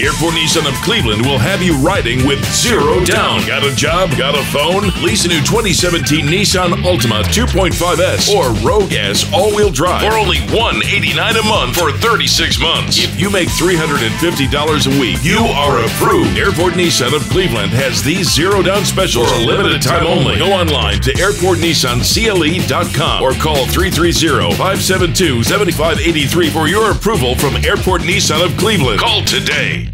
Airport Nissan of Cleveland will have you riding with zero down. Got a job? Got a phone? Lease a new 2017 Nissan Altima 2.5S or Rogue S all-wheel drive for only $189 a month for 36 months. If you make $350 a week, you are approved. Airport Nissan of Cleveland has these zero down specials for a limited time only. Go online to airportnissancle.com or call 330-572-7583 for your approval from Airport Nissan of Cleveland. Call today.